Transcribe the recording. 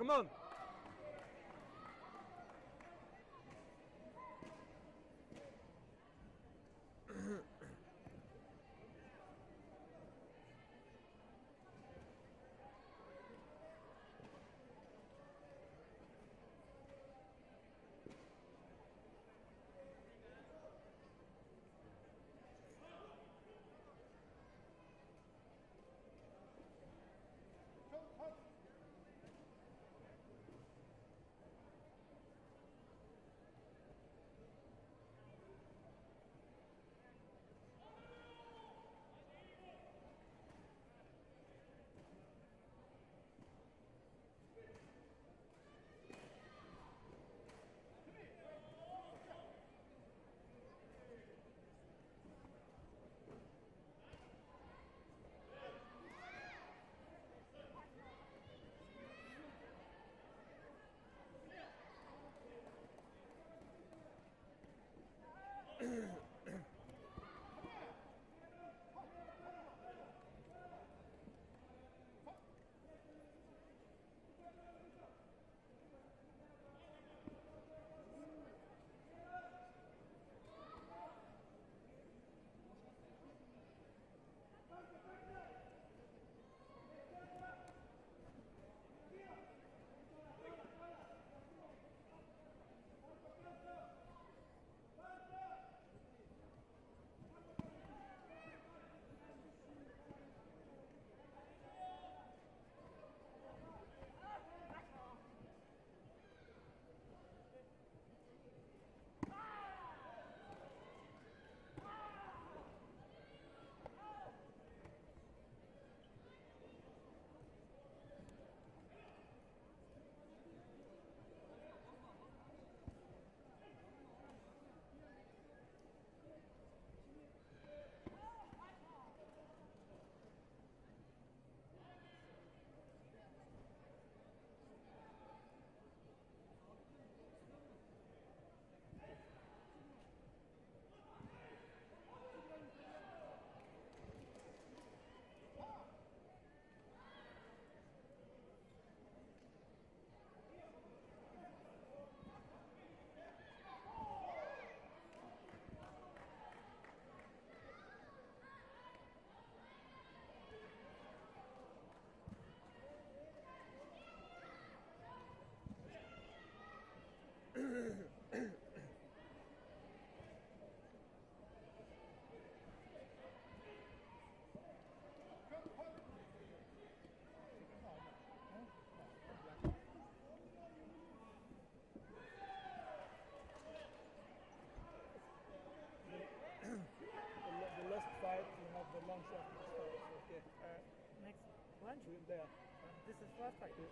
Come on. the long shot. Okay. Uh, Next one? There. This is left right? Yeah.